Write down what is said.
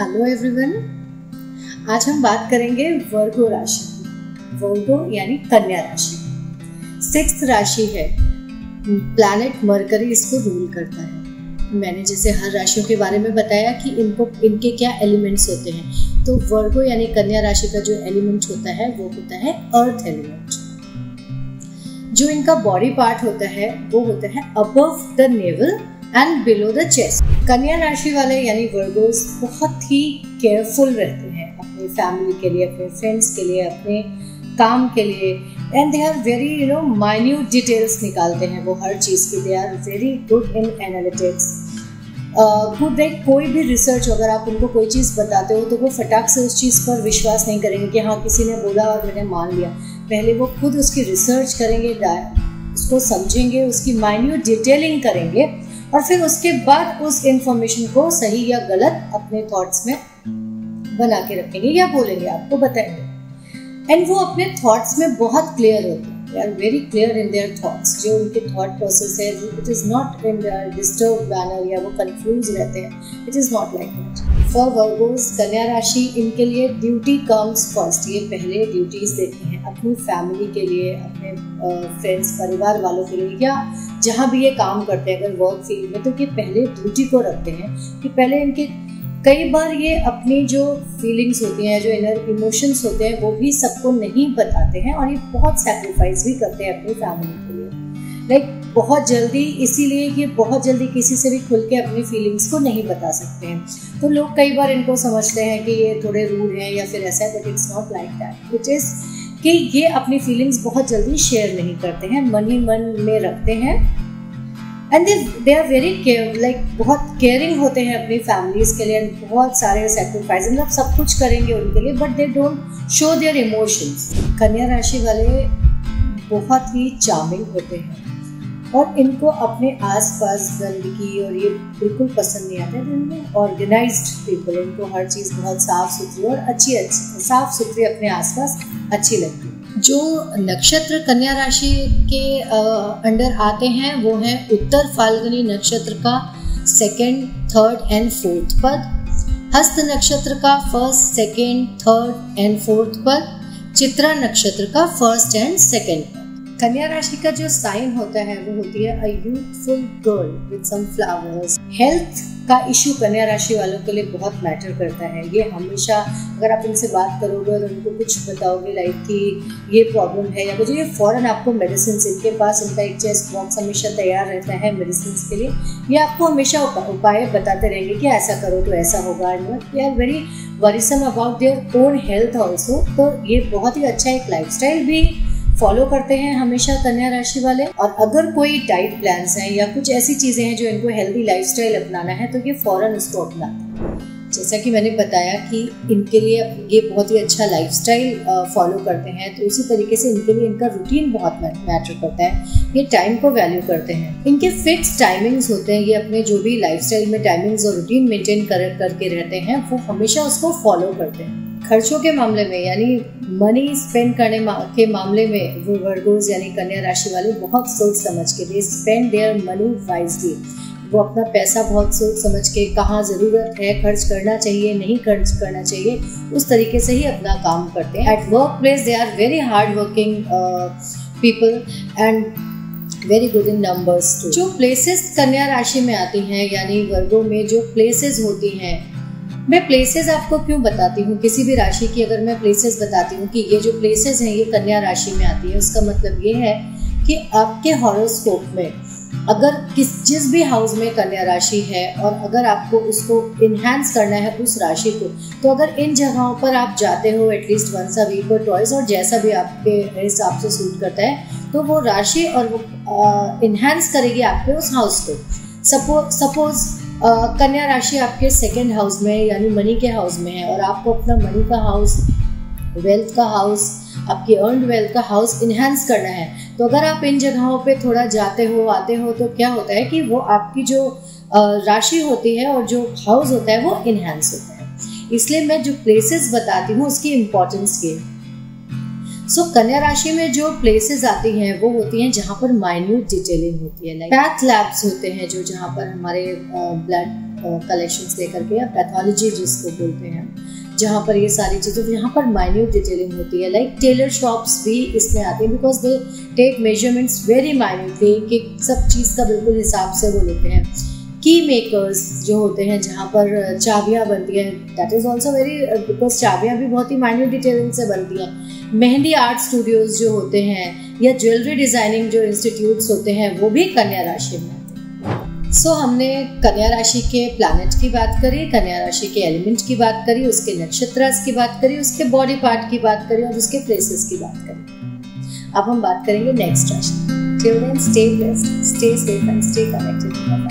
Hello everyone आज हम बात करेंगे वर्गो राशि की। वर्गो यानी कन्या राशि। सिक्स राशि है। प्लैनेट मरकरी इसको रूल करता है। मैंने जैसे हर राशियों के बारे में बताया कि इनको, इनके क्या एलिमेंट्स होते हैं। तो वर्गो यानी कन्या राशि का जो एलिमेंट होता है, वो होता है अर्थ एलिमेंट जो इनका बॉडी पार्ट होता है, वो होता है above the navel and below the chest कन्या राशि वाले यानी वर्गोस बहुत ही केयरफुल रहते हैं अपने फैमिली के लिए, अपने फ्रेंड्स के लिए, अपने काम के लिए। And they are very you know minute details निकालते हैं वो हर चीज़ की they are very good in analytics good like कोई भी रिसर्च अगर आप उनको कोई चीज़ बताते हो तो वो फटाक से उस चीज़ पर विश्वास नहीं करेंगे कि हाँ किसी ने बोला और मैंने मान लिया। पहले वो खुद उसकी रिसर्च करेंगे उसको समझेंगे, उसकी माइन्यूट डिटेलिंग करेंगे। और फिर उसके बाद उस इंफॉर्मेशन को सही या गलत अपने थॉट्स में बना के रखेंगे या बोलेंगे, आपको बताएँगे। एंड वो अपने थॉट्स में बहुत क्लियर होते हैं। They are very clear in their thoughts जो उनके थॉट प्रोसेस है it is not in disturb manner या वो कंफ्यूज रहते हैं। It is not like that for Virgos कन्या राशि इनके लिए ड्यूटी कम्स फ़र्स्ट ये पहले ड्यूटीज़ देते हैं अपनी फैमिली के लिए, अपने फ्रेंड्स परिवार वालों के लिए या जहाँ भी ये काम करते हैं अगर वर्क फ़ील्ड में तो ये पहले ड्यूटी को रखते हैं कि पहले इनके कई बार ये अपनी जो फीलिंग्स होती हैं जो इनर इमोशंस होते हैं वो भी सबको नहीं बताते हैं और ये बहुत सेक्रीफाइस भी करते हैं अपनी फैमिली के लिए। लाइक like, बहुत जल्दी इसीलिए ये बहुत जल्दी किसी से भी खुल के अपनी फीलिंग्स को नहीं बता सकते हैं। तो लोग कई बार इनको समझते हैं कि ये थोड़े रूड हैं या फिर ऐसा है but it's not like that it is कि ये अपनी फीलिंग्स बहुत जल्दी शेयर नहीं करते हैं मन ही मन में रखते हैं। And they they are very care like बहुत केयरिंग होते हैं अपनी फैमिलीज़ के लिए बहुत सारे सेक्रीफाइस मतलब सब कुछ करेंगे उनके लिए but they don't show their emotions कन्या राशि वाले बहुत ही चार्मिंग होते हैं। और इनको अपने आसपास गंदगी और ये बिल्कुल पसंद नहीं आता है इनमें ऑर्गेनाइज पीपल इनको हर चीज़ बहुत साफ़ सुथरी और अच्छी अच्छी साफ़ सुथरी अपने आसपास अच्छी लगती है। जो नक्षत्र कन्या राशि के अंडर आते हैं, वो हैं उत्तर फाल्गुनी नक्षत्र का सेकेंड थर्ड एंड फोर्थ पद, हस्त नक्षत्र का first second third and fourth पद, चित्रा नक्षत्र का फ़र्स्ट एंड सेकेंड पद कन्या राशि का जो साइन होता है, वो होती है a youthful girl with some flowers health का इशू कन्या राशि वालों के लिए बहुत मैटर करता है। ये हमेशा, अगर आप इनसे बात करोगे और उनको कुछ बताओगे लाइक कि ये प्रॉब्लम है, या कुछ ये फ़ौरन आपको मेडिसिन इनके पास इनका एक चेस्ट बॉक्स हमेशा तैयार रहता है मेडिसिन के लिए, ये आपको हमेशा उपाय बताते रहेंगे कि ऐसा करो तो ऐसा होगा and they are very worrisome about their own health also तो ये बहुत ही अच्छा एक लाइफ भी फॉलो करते हैं हमेशा कन्या राशि वाले। और अगर कोई डाइट प्लान है या कुछ ऐसी चीज़ें हैं जो इनको हेल्दी लाइफस्टाइल अपनाना है तो ये फ़ौरन उसको अपनाते हैं। जैसा कि मैंने बताया कि इनके लिए ये बहुत ही अच्छा लाइफस्टाइल फॉलो करते हैं तो इसी तरीके से इनके लिए इनका रूटीन बहुत मैटर करता है। ये टाइम को वैल्यू करते हैं। इनके फिक्स टाइमिंग्स होते हैं, ये अपने जो भी लाइफस्टाइल में टाइमिंग्स और रूटीन मेंटेन कर, करके रहते हैं, वो हमेशा उसको फॉलो करते हैं। खर्चों के मामले में, यानी मनी स्पेंड करने के मामले में, वो वर्गोज, यानी कन्या राशि वाले बहुत सोच समझ के they spend their money wisely वो अपना पैसा बहुत सोच समझ के कहाँ ज़रूरत है, खर्च करना चाहिए, नहीं खर्च करना चाहिए, उस तरीके से ही अपना काम करते हैं। At workplace they are very hard working people and very good in numbers जो प्लेसेस कन्या राशि में आती हैं, यानी वर्गों में जो प्लेसेस होती हैं मैं प्लेसेस आपको क्यों बताती हूँ? किसी भी राशि की अगर मैं प्लेसेस बताती हूँ कि ये जो प्लेसेस हैं, ये कन्या राशि में आती है, उसका मतलब ये है कि आपके हॉरोस्कोप में अगर किस, जिस भी हाउस में कन्या राशि है और अगर आपको उसको इन्हेंस करना है उस राशि को तो अगर इन जगहों पर आप जाते हो at least once a week और टॉयज और जैसा भी आपके हिसाब से सूट करता है तो वो राशि और वो इन्हेंस करेगी आपके उस हाउस को। सपोज़ सपोज़ कन्या राशि आपके सेकेंड हाउस में यानी मनी के हाउस में है, और आपको अपना मनी का हाउस वेल्थ का हाउस आपकी अर्न वेल्थ का हाउस इन्हेंस करना है। तो अगर आप इन जगहों पे थोड़ा जाते हो, आते हो तो क्या होता है कि वो आपकी जो राशि होती है और जो हाउस होता है, वो इन्हेंस होता है। इसलिए मैं जो प्लेसेस बताती हूँ, उसकी इम्पोर्टेंस की। सो so, कन्या राशि में जो प्लेसेस आती हैं वो होती हैं जहाँ पर माइन्यूट डिटेलिंग होती है लाइक पैथ लैब्स होते हैं जो जहाँ पर हमारे ब्लड कलेक्शन लेकर के या पैथोलॉजी जिसको बोलते हैं जहाँ पर ये सारी चीज़ें तो यहाँ पर माइन्यूट डिटेलिंग होती है। लाइक टेलर शॉप्स भी इसमें आती हैं because they take measurements very minutely कि सब चीज़ का बिल्कुल हिसाब से वो लेते हैं। की मेकर्स जो होते हैं जहाँ पर चाबियाँ बनती हैं that is also very because चाबियाँ भी बहुत ही माइन्यूट डिटेलिंग से बनती हैं। मेहंदी आर्ट स्टूडियोज जो होते हैं या ज्वेलरी डिज़ाइनिंग जो इंस्टीट्यूट्स होते हैं वो भी कन्या राशि में सो so, हमने कन्या राशि के प्लैनेट की बात करी कन्या राशि के एलिमेंट की बात करी उसके नक्षत्र की बात करी उसके बॉडी पार्ट की बात करी और उसके प्लेसेस की बात करी। अब हम बात करेंगे नेक्स्ट राशि stay blessed stay safe and stay connected